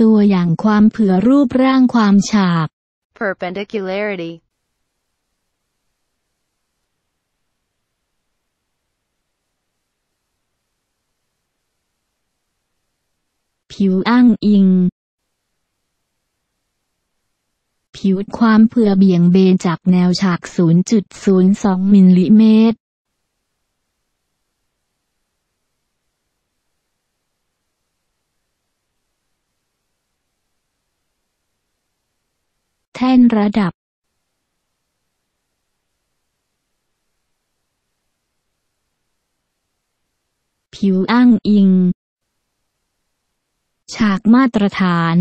ตัวอย่างความเผื่อรูปร่างความฉาก perpendicularity, ผิวอ้างอิง ผิวความเผื่อเบี่ยงเบนจากแนวฉาก 0.02 มิลลิเมตร ท่นระดับผิวอ้างอิง ฉากมาตรฐาน